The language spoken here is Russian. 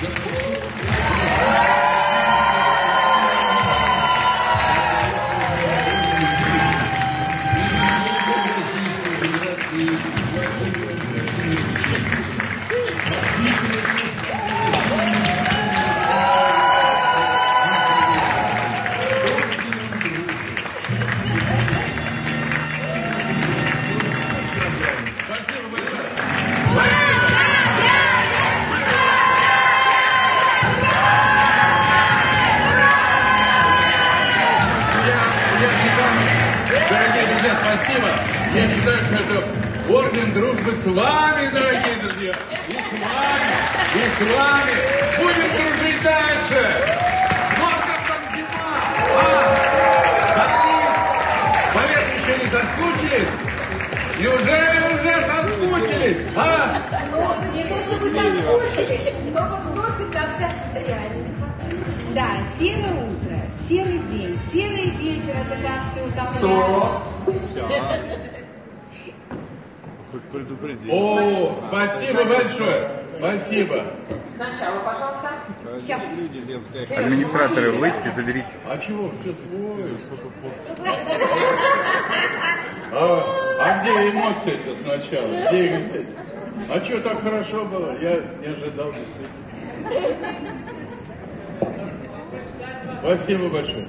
Спасибо дорогие друзья, спасибо. Я считаю, что это орден дружбы с вами, дорогие друзья. И с вами, и с вами. Будем дружить дальше. Вот как там зима. А? Они по лету еще не соскучились? Неужели уже соскучились? А? Ну, не то чтобы соскучились, но вот солнце как-то реально. Да, серое утро, все. Хоть предупредить. О, спасибо большое. Спасибо. Сначала, пожалуйста. Сейчас. Администраторы, выйдите, заберите. А чего? Что твой? А, а где эмоции-то сначала? Где их взять? А что так хорошо было? Я не ожидал действительно. Спасибо большое.